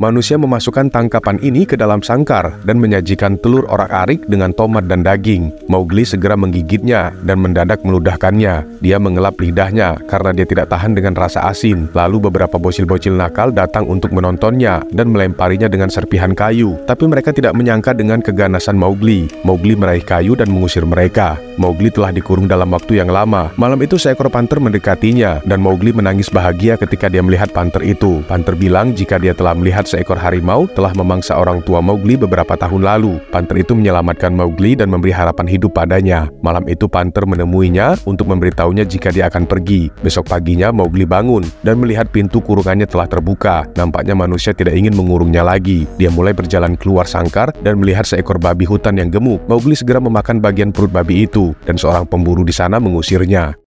Manusia memasukkan tangkapan ini ke dalam sangkar dan menyajikan telur orak-arik dengan tomat dan daging. Mowgli segera menggigitnya dan mendadak meludahkannya. Dia mengelap lidahnya karena dia tidak tahan dengan rasa asin. Lalu beberapa bocil-bocil nakal datang untuk menontonnya dan melemparinya dengan serpihan kayu. Tapi mereka tidak menyangka dengan keganasan Mowgli. Mowgli meraih kayu dan mengusir mereka. Mowgli telah dikurung dalam waktu yang lama. Malam itu seekor panter mendekatinya dan Mowgli menangis bahagia ketika dia melihat panter itu. Panter bilang jika dia telah melihat seekor harimau telah memangsa orang tua Mowgli beberapa tahun lalu. Panter itu menyelamatkan Mowgli dan memberi harapan hidup padanya. Malam itu Panter menemuinya untuk memberitahunya jika dia akan pergi. Besok paginya Mowgli bangun dan melihat pintu kurungannya telah terbuka. Nampaknya manusia tidak ingin mengurungnya lagi. Dia mulai berjalan keluar sangkar dan melihat seekor babi hutan yang gemuk. Mowgli segera memakan bagian perut babi itu dan seorang pemburu di sana mengusirnya.